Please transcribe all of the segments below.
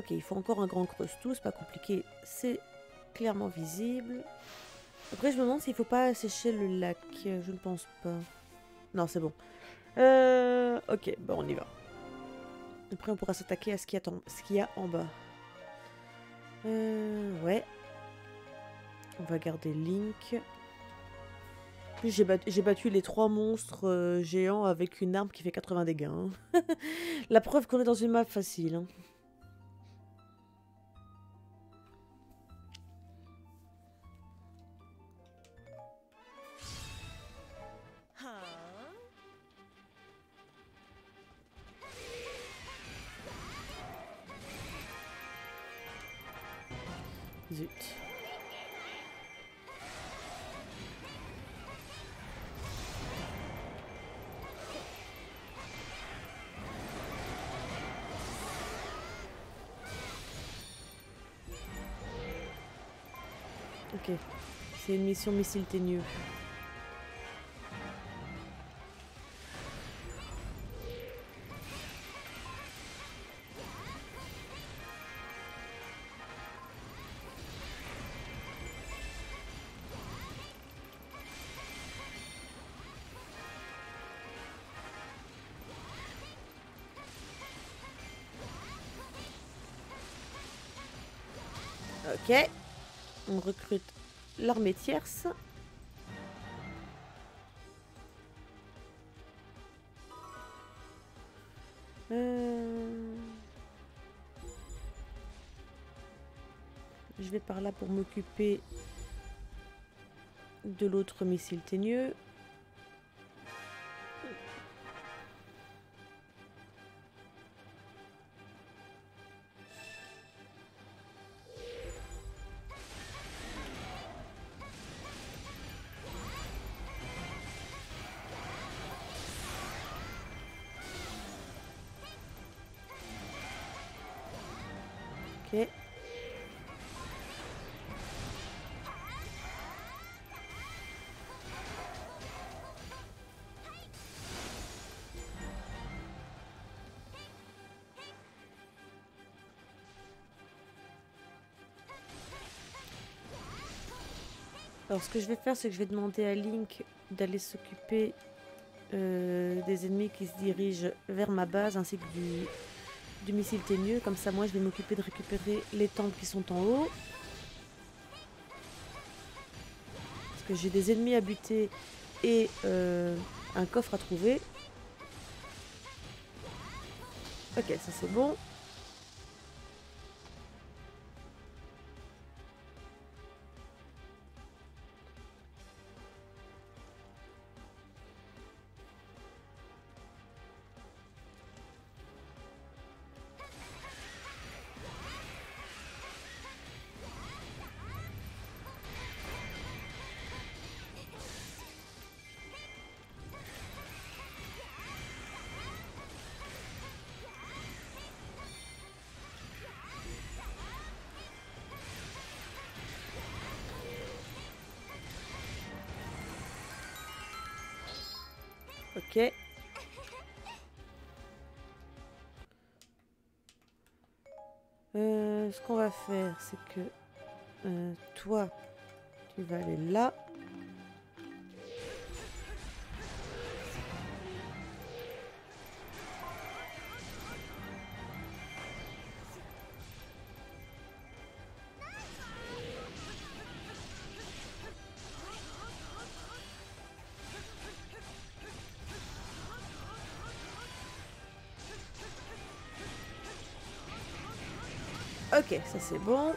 Ok, il faut encore un grand creuse-tout, c'est pas compliqué, c'est clairement visible. Après, je me demande s'il faut pas assécher le lac, je ne pense pas. Non, c'est bon. Euh, ok, bon, on y va. Après, on pourra s'attaquer à ce qu'il y, y, a en bas. Euh, ouais. On va garder Link. J'ai battu, les trois monstres euh, géants avec une arme qui fait 80 dégâts. Hein. La preuve qu'on est dans une map facile. Hein. C'est une mission missile teigneux. Ok. On recrute l'armée tierce. Euh, je vais par là pour m'occuper de l'autre missile teigneux. Alors ce que je vais faire, c'est que je vais demander à Link d'aller s'occuper euh, des ennemis qui se dirigent vers ma base ainsi que du, du missile teigneux. Comme ça, moi, je vais m'occuper de récupérer les temples qui sont en haut. Parce que j'ai des ennemis à buter et euh, un coffre à trouver. Ok, ça c'est bon. Ok. Euh, ce qu'on va faire, c'est que euh, toi, tu vas aller là. Ok, ça c'est bon.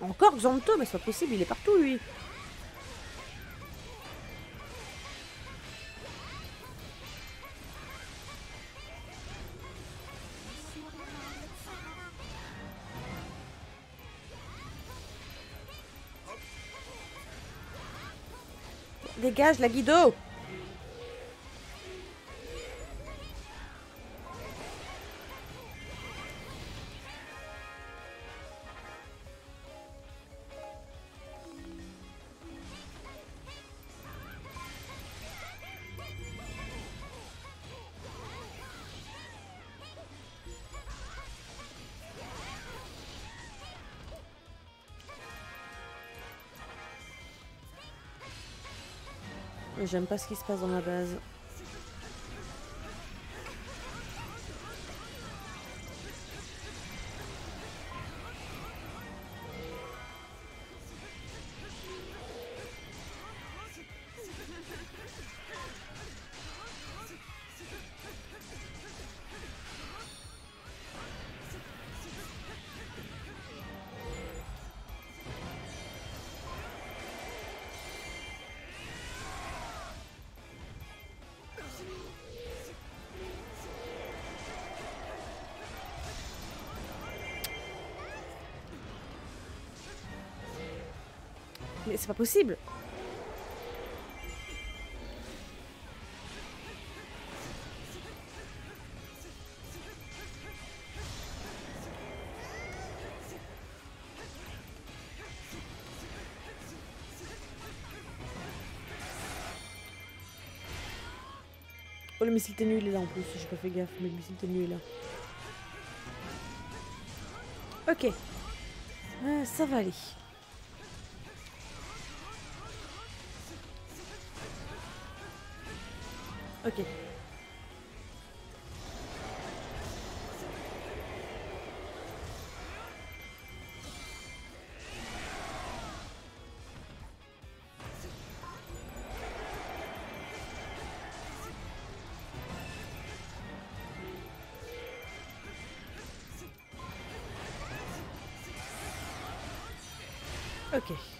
Encore Xanto, mais c'est pas possible, il est partout lui. Dégage la Guido J'aime pas ce qui se passe dans ma base. Mais c'est pas possible Oh le missile ténu il est là en plus, j'ai pas fait gaffe, mais le missile ténu est là. Ok. Euh, ça va aller. Ok. Ok.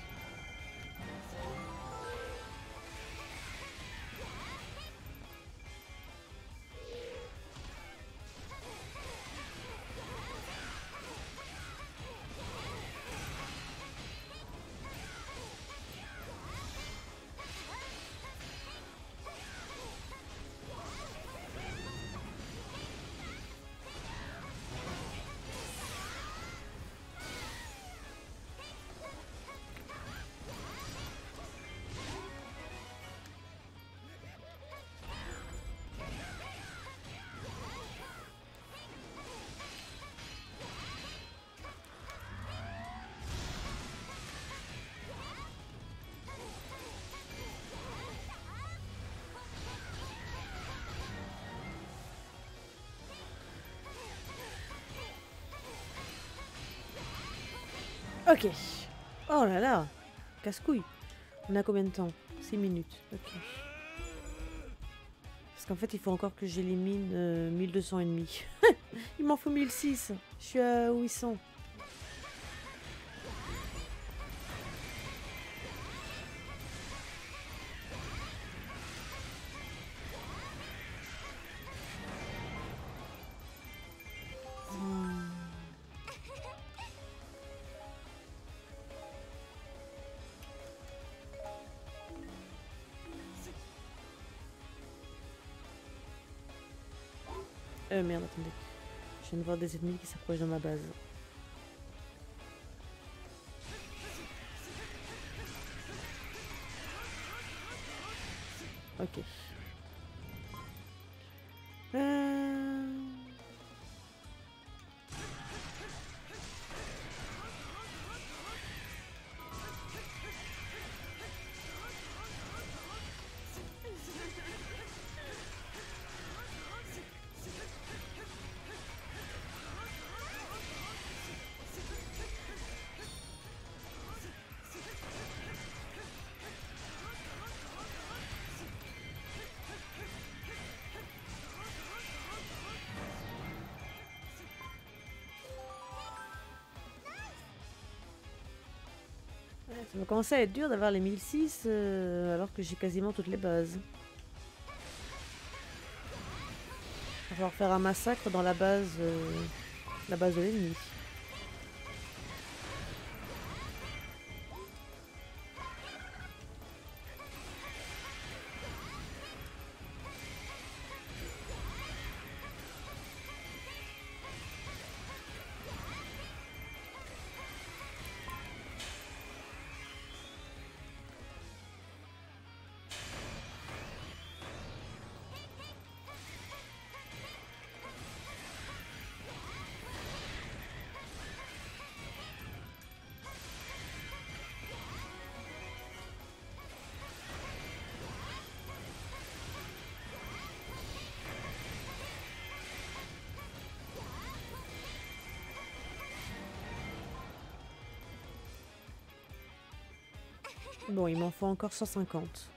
Ok. Oh là là. Casse-couille. On a combien de temps? 6 minutes. Ok. Parce qu'en fait, il faut encore que j'élimine euh, 1200 ennemis. il m'en faut 1006. Je suis à 800. Euh, merde, attendez. Je viens de voir des ennemis qui s'approchent dans ma base. Ok. Ça va commencer à être dur d'avoir les 1006 euh, alors que j'ai quasiment toutes les bases. Il va falloir faire un massacre dans la base, euh, la base de l'ennemi. Bon, il m'en faut encore 150.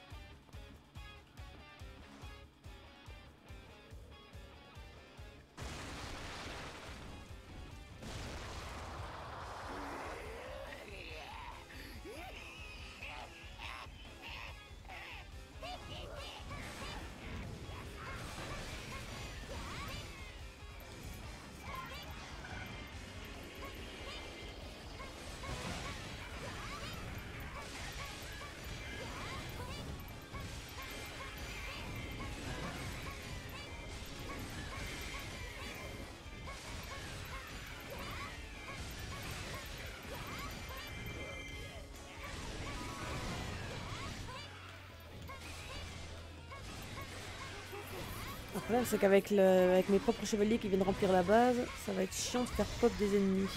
C'est qu'avec avec mes propres chevaliers qui viennent remplir la base, ça va être chiant de faire pop des ennemis.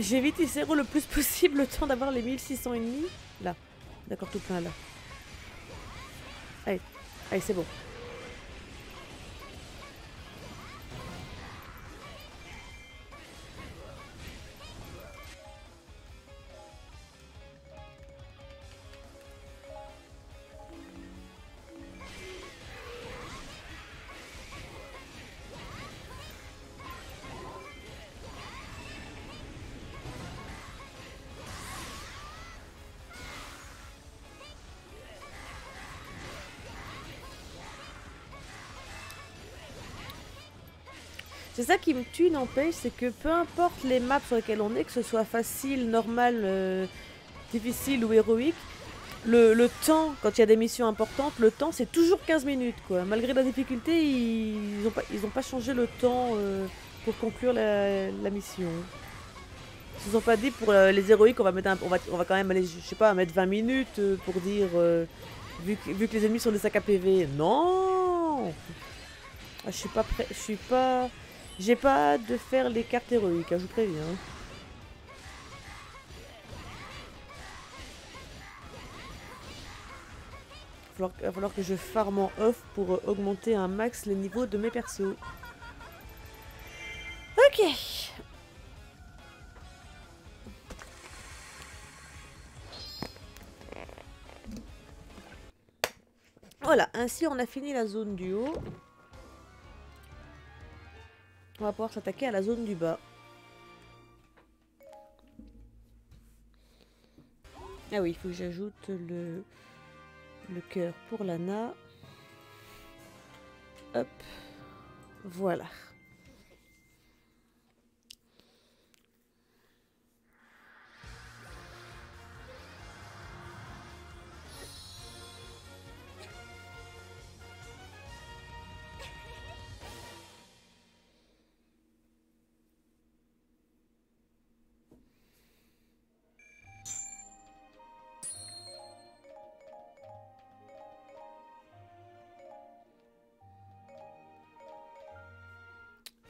J'évite Icero le plus possible le temps d'avoir les 1600 ennemis. Là. D'accord, tout plein là. Allez, allez, c'est bon. C'est ça qui me tue, n'empêche, c'est que peu importe les maps sur lesquelles on est, que ce soit facile, normal, euh, difficile ou héroïque, le, temps, quand il y a des missions importantes, le temps c'est toujours 15 minutes quoi. Malgré la difficulté, ils n'ont pas, pas changé le temps euh, pour conclure la, mission. Ils ne ont pas dit pour euh, les héroïques on va mettre on va, on va quand même aller, je sais pas, mettre 20 minutes pour dire vu, que, vu que les ennemis sont des sacs à PV. Non ah, Je suis pas prêt, je suis pas. J'ai pas de faire les cartes héroïques, hein, je vous préviens. Il va falloir que je farme en off pour euh, augmenter un max les niveaux de mes persos. Ok. Voilà, ainsi on a fini la zone du haut. On va pouvoir s'attaquer à la zone du bas. Ah oui, il faut que j'ajoute le, cœur pour Lana. Hop. Voilà.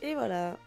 Et voilà.